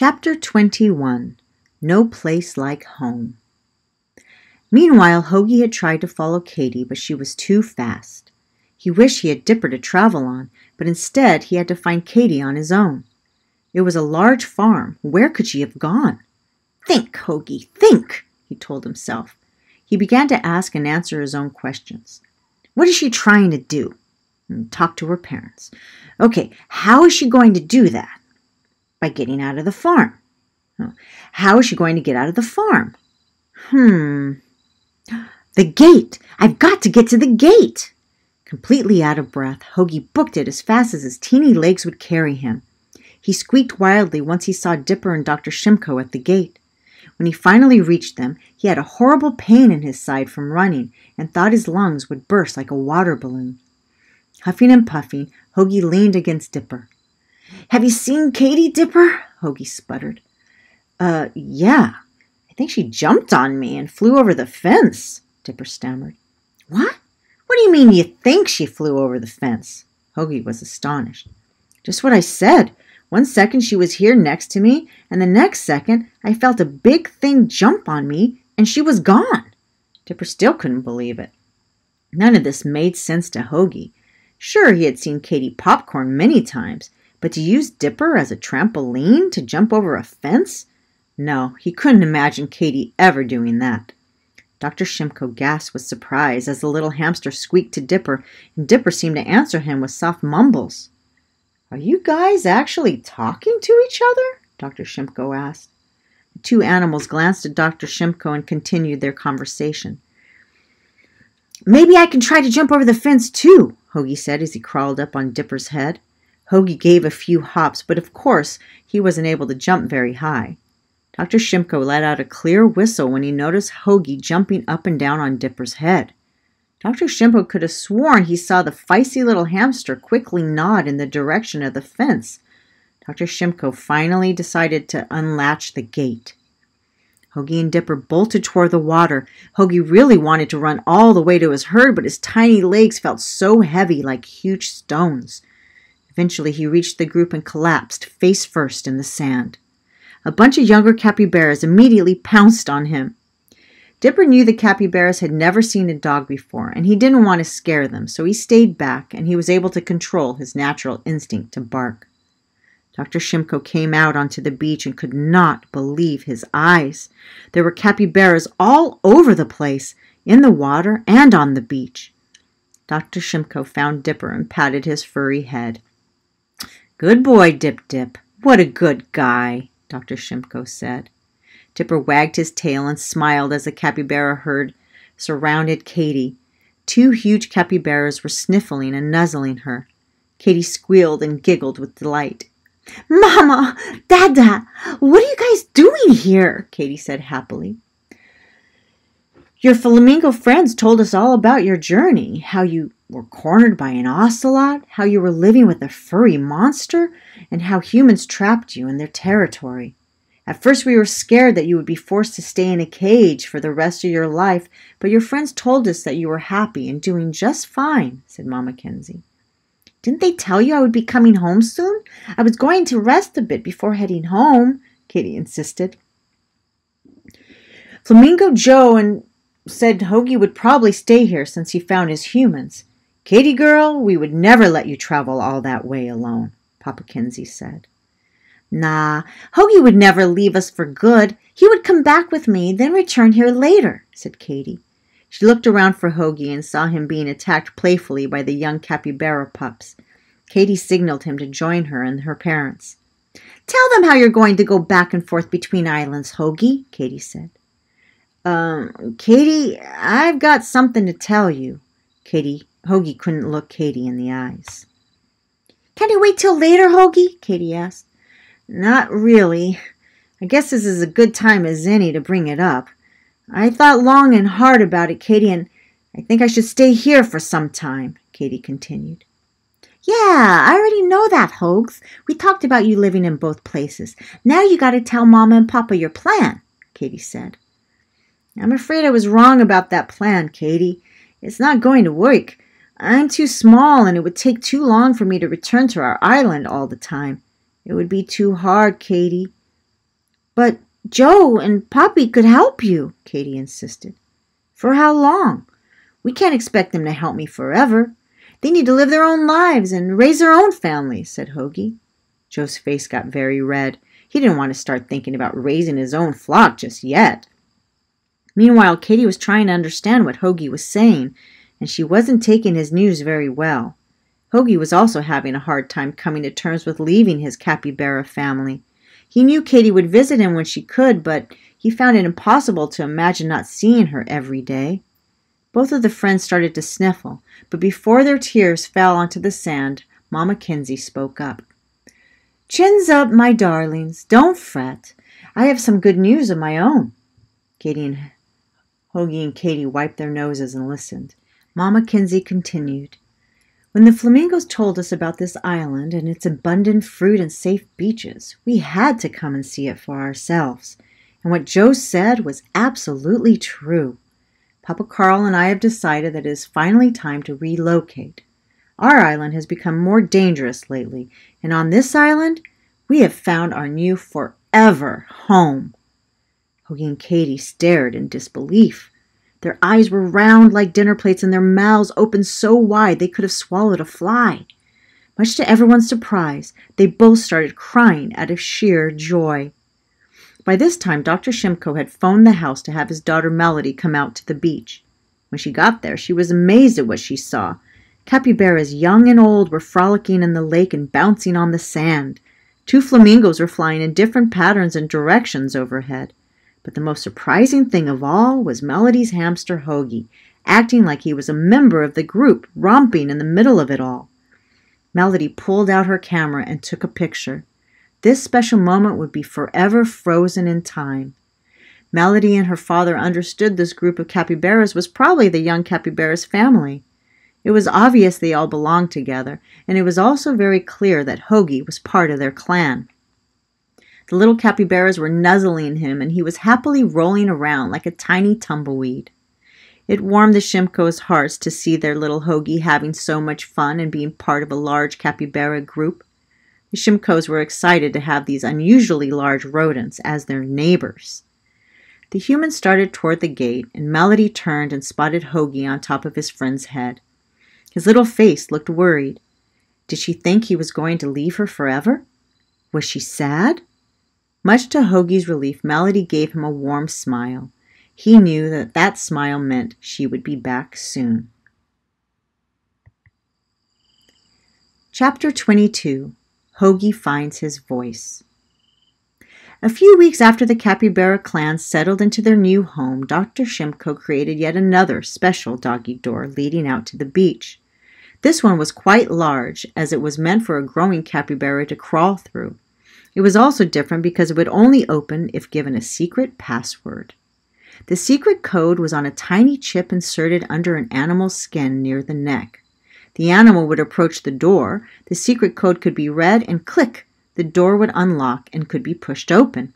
Chapter 21 No Place Like Home. Meanwhile, Hoagie had tried to follow Katie, but she was too fast. He wished he had Dipper to travel on, but instead he had to find Katie on his own. It was a large farm. Where could she have gone? Think, Hoagie, think, he told himself. He began to ask and answer his own questions. What is she trying to do? Hmm, talk to her parents. Okay, how is she going to do that? By getting out of the farm. How is she going to get out of the farm? Hmm. The gate! I've got to get to the gate! Completely out of breath, Hoagie booked it as fast as his teeny legs would carry him. He squeaked wildly once he saw Dipper and Dr. Shimko at the gate. When he finally reached them, he had a horrible pain in his side from running and thought his lungs would burst like a water balloon. Huffing and puffing, Hoagie leaned against Dipper. Have you seen Katie, Dipper? Hoagie sputtered. Uh, yeah. I think she jumped on me and flew over the fence, Dipper stammered. What? What do you mean you think she flew over the fence? Hoagie was astonished. Just what I said. One second she was here next to me, and the next second I felt a big thing jump on me, and she was gone. Dipper still couldn't believe it. None of this made sense to Hoagie. Sure, he had seen Katie Popcorn many times, but to use Dipper as a trampoline to jump over a fence? No, he couldn't imagine Katie ever doing that. Dr. Shimko gasped with surprise as the little hamster squeaked to Dipper, and Dipper seemed to answer him with soft mumbles. Are you guys actually talking to each other? Dr. Shimko asked. The two animals glanced at Dr. Shimko and continued their conversation. Maybe I can try to jump over the fence too, Hoagie said as he crawled up on Dipper's head. Hoagie gave a few hops, but of course he wasn't able to jump very high. Dr. Shimko let out a clear whistle when he noticed Hoagie jumping up and down on Dipper's head. Dr. Shimko could have sworn he saw the feisty little hamster quickly nod in the direction of the fence. Dr. Shimko finally decided to unlatch the gate. Hoagie and Dipper bolted toward the water. Hoagie really wanted to run all the way to his herd, but his tiny legs felt so heavy like huge stones. Eventually, he reached the group and collapsed face first in the sand. A bunch of younger capybaras immediately pounced on him. Dipper knew the capybaras had never seen a dog before, and he didn't want to scare them, so he stayed back and he was able to control his natural instinct to bark. Dr. Shimko came out onto the beach and could not believe his eyes. There were capybaras all over the place, in the water and on the beach. Dr. Shimko found Dipper and patted his furry head. Good boy, Dip Dip. What a good guy, Dr. Shimko said. Dipper wagged his tail and smiled as the capybara herd surrounded Katie. Two huge capybaras were sniffling and nuzzling her. Katie squealed and giggled with delight. Mama, Dada, what are you guys doing here? Katie said happily. Your flamingo friends told us all about your journey, how you were cornered by an ocelot, how you were living with a furry monster, and how humans trapped you in their territory. At first, we were scared that you would be forced to stay in a cage for the rest of your life, but your friends told us that you were happy and doing just fine, said Mama Kenzie. Didn't they tell you I would be coming home soon? I was going to rest a bit before heading home, Katie insisted. Flamingo Joe and said Hoagie would probably stay here since he found his humans. Katie girl, we would never let you travel all that way alone, Papa Kenzie said. Nah, Hoagie would never leave us for good. He would come back with me, then return here later, said Katie. She looked around for Hoagie and saw him being attacked playfully by the young capybara pups. Katie signaled him to join her and her parents. Tell them how you're going to go back and forth between islands, Hoagie, Katie said. Um, Katie, I've got something to tell you. Katie, Hoagie couldn't look Katie in the eyes. Can you wait till later, Hoagie? Katie asked. Not really. I guess this is a good time as any to bring it up. I thought long and hard about it, Katie, and I think I should stay here for some time, Katie continued. Yeah, I already know that, Hoags. We talked about you living in both places. Now you got to tell Mama and Papa your plan, Katie said. I'm afraid I was wrong about that plan, Katie. It's not going to work. I'm too small, and it would take too long for me to return to our island all the time. It would be too hard, Katie. But Joe and Poppy could help you, Katie insisted. For how long? We can't expect them to help me forever. They need to live their own lives and raise their own families, said Hoagie. Joe's face got very red. He didn't want to start thinking about raising his own flock just yet. Meanwhile, Katie was trying to understand what Hoagie was saying, and she wasn't taking his news very well. Hoagie was also having a hard time coming to terms with leaving his capybara family. He knew Katie would visit him when she could, but he found it impossible to imagine not seeing her every day. Both of the friends started to sniffle, but before their tears fell onto the sand, Mamma Kinsey spoke up. Chins up, my darlings. Don't fret. I have some good news of my own. Katie and Hoagie and Katie wiped their noses and listened. Mamma Kinsey continued. When the flamingos told us about this island and its abundant fruit and safe beaches, we had to come and see it for ourselves. And what Joe said was absolutely true. Papa Carl and I have decided that it is finally time to relocate. Our island has become more dangerous lately, and on this island, we have found our new forever home. Hoagie and Katie stared in disbelief. Their eyes were round like dinner plates and their mouths opened so wide they could have swallowed a fly. Much to everyone's surprise, they both started crying out of sheer joy. By this time, Dr. Shimko had phoned the house to have his daughter Melody come out to the beach. When she got there, she was amazed at what she saw. Capybaras, young and old, were frolicking in the lake and bouncing on the sand. Two flamingos were flying in different patterns and directions overhead. But the most surprising thing of all was Melody's hamster Hoagie, acting like he was a member of the group, romping in the middle of it all. Melody pulled out her camera and took a picture. This special moment would be forever frozen in time. Melody and her father understood this group of capybaras was probably the young capybara's family. It was obvious they all belonged together, and it was also very clear that Hoagie was part of their clan. The little capybaras were nuzzling him, and he was happily rolling around like a tiny tumbleweed. It warmed the Shimko's hearts to see their little Hoagie having so much fun and being part of a large capybara group. The Shimkos were excited to have these unusually large rodents as their neighbors. The humans started toward the gate, and Melody turned and spotted Hoagie on top of his friend's head. His little face looked worried. Did she think he was going to leave her forever? Was she sad? Much to Hoagie's relief, Melody gave him a warm smile. He knew that that smile meant she would be back soon. Chapter 22 Hoagie finds his voice. A few weeks after the capybara clan settled into their new home, Dr. Shimko created yet another special doggy door leading out to the beach. This one was quite large, as it was meant for a growing capybara to crawl through. It was also different because it would only open if given a secret password. The secret code was on a tiny chip inserted under an animal's skin near the neck. The animal would approach the door, the secret code could be read, and click, the door would unlock and could be pushed open.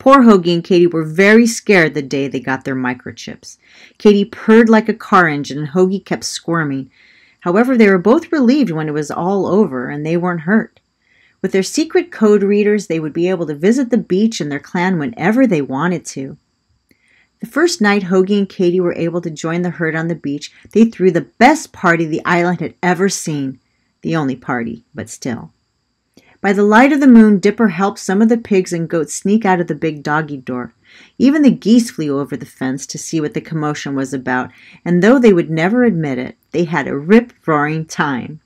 Poor Hoagie and Katie were very scared the day they got their microchips. Katie purred like a car engine and Hoagie kept squirming. However, they were both relieved when it was all over and they weren't hurt. With their secret code readers, they would be able to visit the beach and their clan whenever they wanted to. The first night Hoagie and Katie were able to join the herd on the beach, they threw the best party the island had ever seen. The only party, but still. By the light of the moon, Dipper helped some of the pigs and goats sneak out of the big doggy door. Even the geese flew over the fence to see what the commotion was about, and though they would never admit it, they had a rip roaring time.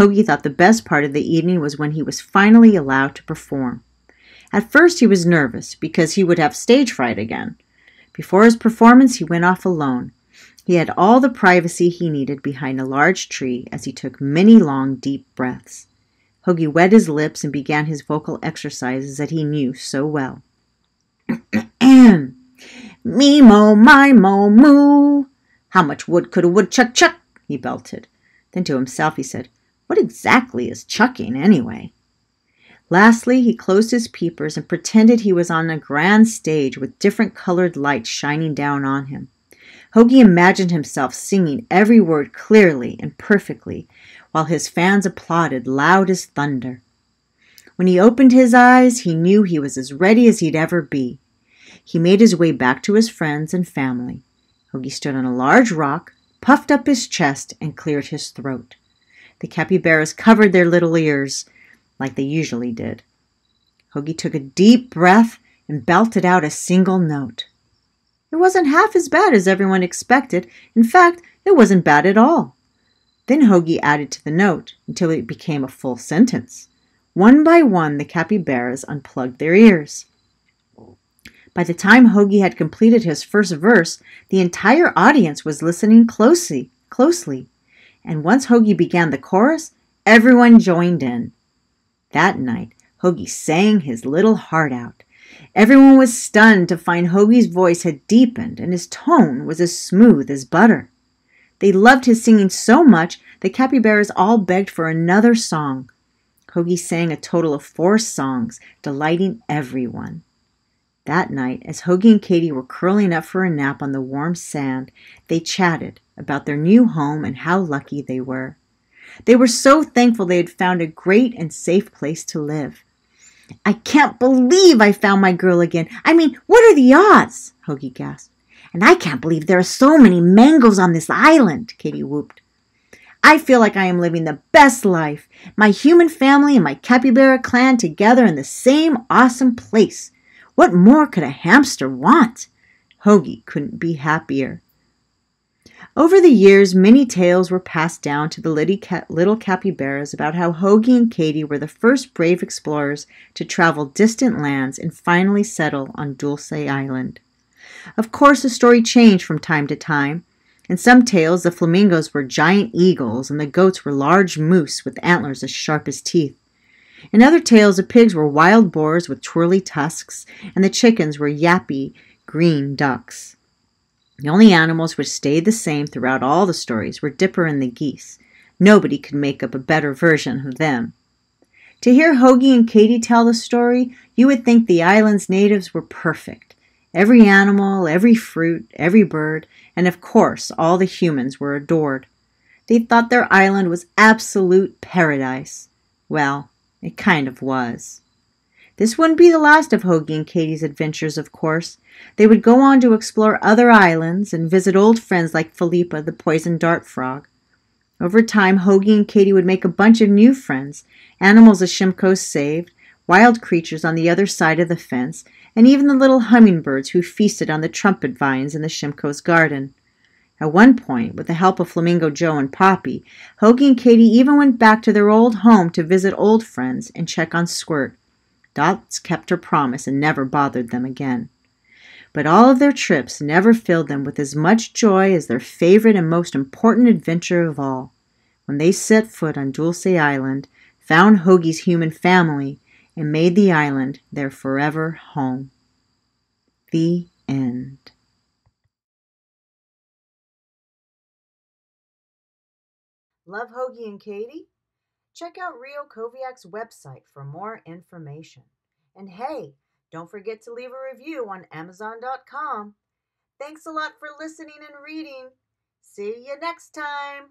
Hoagie thought the best part of the evening was when he was finally allowed to perform. At first, he was nervous because he would have stage fright again. Before his performance, he went off alone. He had all the privacy he needed behind a large tree as he took many long, deep breaths. Hoagie wet his lips and began his vocal exercises that he knew so well. Me mo, my mo, moo. How much wood could a woodchuck chuck? he belted. Then to himself he said, What exactly is chucking, anyway? Lastly, he closed his peepers and pretended he was on a grand stage with different colored lights shining down on him. Hoagie imagined himself singing every word clearly and perfectly, while his fans applauded loud as thunder. When he opened his eyes, he knew he was as ready as he'd ever be. He made his way back to his friends and family. Hoagie stood on a large rock, puffed up his chest, and cleared his throat. The capybaras covered their little ears, like they usually did. Hoagie took a deep breath and belted out a single note. It wasn't half as bad as everyone expected. In fact, it wasn't bad at all. Then Hoagie added to the note until it became a full sentence. One by one, the capybaras unplugged their ears. By the time Hoagie had completed his first verse, the entire audience was listening closely, closely. And once Hoagie began the chorus, everyone joined in. That night, Hoagie sang his little heart out. Everyone was stunned to find Hoagie's voice had deepened and his tone was as smooth as butter. They loved his singing so much the capybaras all begged for another song. Hoagie sang a total of four songs, delighting everyone. That night, as Hoagie and Katie were curling up for a nap on the warm sand, they chatted about their new home and how lucky they were. They were so thankful they had found a great and safe place to live. I can't believe I found my girl again. I mean, what are the odds? Hoagie gasped. And I can't believe there are so many mangoes on this island, Katie whooped. I feel like I am living the best life. My human family and my capybara clan together in the same awesome place. What more could a hamster want? Hoagie couldn't be happier. Over the years, many tales were passed down to the little capybaras about how Hoagie and Katie were the first brave explorers to travel distant lands and finally settle on Dulce Island. Of course, the story changed from time to time. In some tales, the flamingos were giant eagles and the goats were large moose with antlers as sharp as teeth. In other tales, the pigs were wild boars with twirly tusks, and the chickens were yappy green ducks. The only animals which stayed the same throughout all the stories were Dipper and the geese. Nobody could make up a better version of them. To hear Hoagie and Katie tell the story, you would think the island's natives were perfect. Every animal, every fruit, every bird, and of course all the humans were adored. They thought their island was absolute paradise. Well, it kind of was. This wouldn't be the last of Hoagie and Katie's adventures, of course. They would go on to explore other islands and visit old friends like Philippa, the poison dart frog. Over time, Hoagie and Katie would make a bunch of new friends, animals the Shimkos saved, wild creatures on the other side of the fence, and even the little hummingbirds who feasted on the trumpet vines in the Shimkos garden. At one point, with the help of Flamingo Joe and Poppy, Hoagie and Katie even went back to their old home to visit old friends and check on Squirt, Dots kept her promise and never bothered them again. But all of their trips never filled them with as much joy as their favorite and most important adventure of all, when they set foot on Dulce Island, found Hoagie's human family, and made the island their forever home. The end. Love Hoagie and Katie? Check out Rio Koviak's website for more information. And hey, don't forget to leave a review on Amazon.com. Thanks a lot for listening and reading. See you next time.